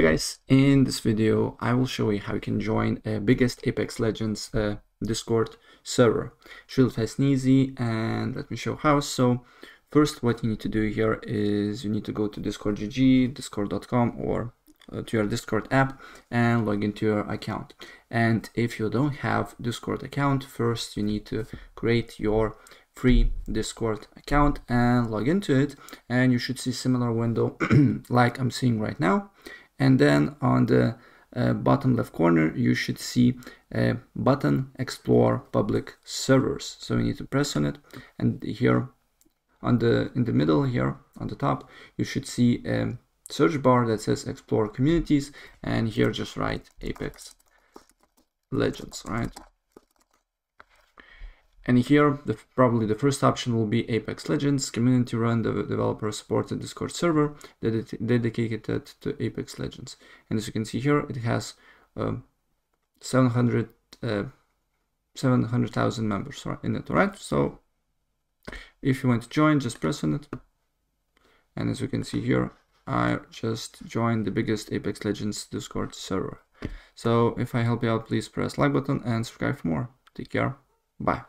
Hey guys, in this video I will show you how you can join a biggest Apex Legends uh, Discord server. It's really fast and easy and let me show how. So first what you need to do here is you need to go to discord.gg, discord.com or uh, to your Discord app and log into your account. And if you don't have Discord account, first you need to create your free Discord account and log into it and you should see similar window like I'm seeing right now and then on the uh, bottom left corner you should see a button explore public servers. So you need to press on it. And here on the in the middle here on the top you should see a search bar that says explore communities. And here just write apex legends right and here, the, probably the first option will be Apex Legends, community run the developer supported Discord server dedicated to Apex Legends. And as you can see here, it has um, 700 uh, 700,000 members in it, right? So if you want to join, just press on it. And as you can see here, I just joined the biggest Apex Legends Discord server. So if I help you out, please press like button and subscribe for more. Take care. Bye.